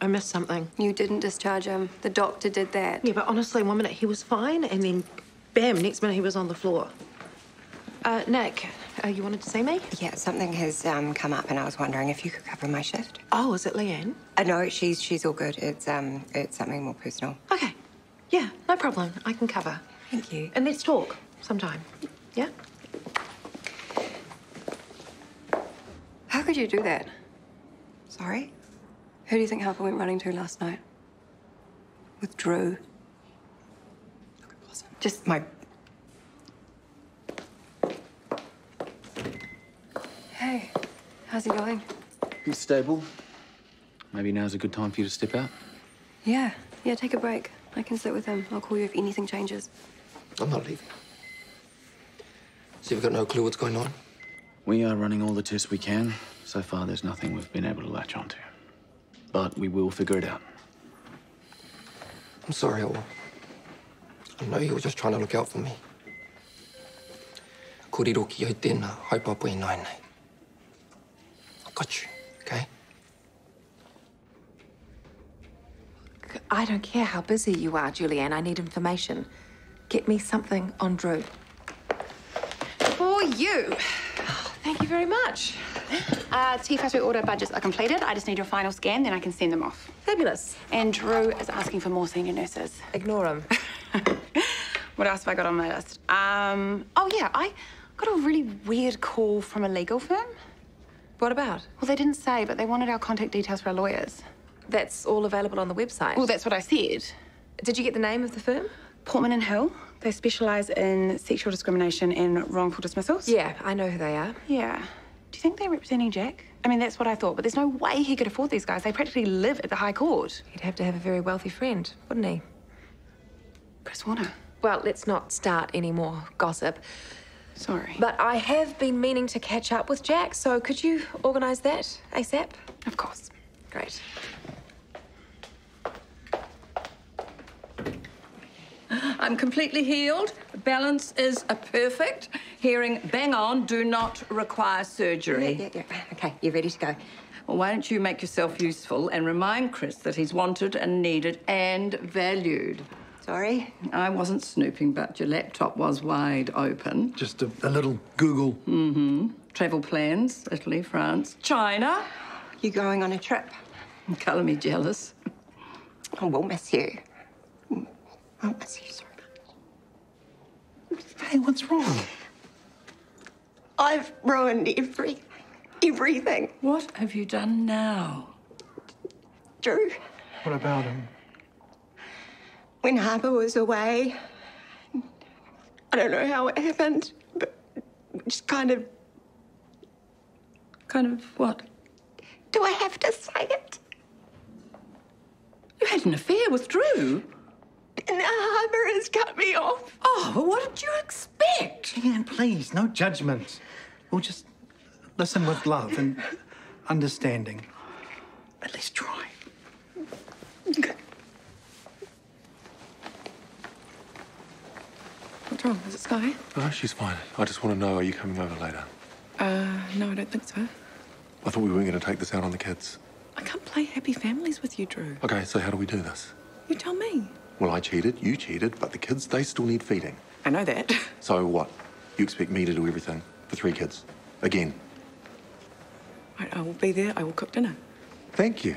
I missed something. You didn't discharge him. The doctor did that. Yeah, but honestly, one minute he was fine, and then bam, next minute he was on the floor. Uh, Nick, uh, you wanted to see me? Yeah, something has um, come up, and I was wondering if you could cover my shift. Oh, is it Leanne? Uh, no, she's she's all good. It's um, it's something more personal. Okay. Yeah, no problem. I can cover. Thank you. And let's talk sometime. Yeah? How could you do that? Sorry. Who do you think Harper went running to last night? With Drew. Look, it wasn't just my. Hey, how's he going? He's stable. Maybe now's a good time for you to step out. Yeah, yeah, take a break. I can sit with him. I'll call you if anything changes. I'm not leaving. So you've got no clue what's going on? We are running all the tests we can. So far, there's nothing we've been able to latch onto. But we will figure it out. I'm sorry, Ola. I know you were just trying to look out for me. Kōrero ki au tēnā, haupapa i nai nei. I got you, okay? I don't care how busy you are, Julianne. I need information. Get me something on Drew. For you. Thank you very much. Uh, Tifatu order budgets are completed. I just need your final scan, then I can send them off. Fabulous. And Drew is asking for more senior nurses. Ignore him. What else have I got on my list? Um, oh, yeah, I got a really weird call from a legal firm. What about? Well, they didn't say, but they wanted our contact details for our lawyers. That's all available on the website. Well, that's what I said. Did you get the name of the firm? Portman and Hill. They specialise in sexual discrimination and wrongful dismissals. Yeah, I know who they are. Yeah. Do you think they're representing Jack? I mean, that's what I thought, but there's no way he could afford these guys. They practically live at the High Court. He'd have to have a very wealthy friend, wouldn't he? Chris Warner. Well, let's not start any more gossip. Sorry. But I have been meaning to catch up with Jack, so could you organise that ASAP? Of course. Great. I'm completely healed. Balance is a perfect. Hearing bang on, do not require surgery. Yeah, yeah, yeah. Okay, you're ready to go. Well, why don't you make yourself useful and remind Chris that he's wanted and needed and valued? Sorry. I wasn't snooping, but your laptop was wide open. Just a, a little Google. Mm hmm. Travel plans Italy, France, China. You going on a trip? Colour me jealous. I will miss you. I'll miss you so much. Hey, what's wrong? I've ruined everything. Everything. What have you done now? Drew, What about him? when Harper was away, I don't know how it happened, but just kind of. Kind of what? Do I have to say it? You had an affair with Drew. And Harper has cut me off. Oh, but what did you expect? Ian, please, no judgment. We'll just listen with love and understanding. At least try. What's wrong? Is it Sky? No, she's fine. I just want to know, are you coming over later? Uh, no, I don't think so. I thought we weren't going to take this out on the kids. I can't play happy families with you, Drew. Okay, so how do we do this? You tell me. Well, I cheated, you cheated, but the kids, they still need feeding. I know that. So what? You expect me to do everything for three kids? Again? I will be there. I will cook dinner. Thank you.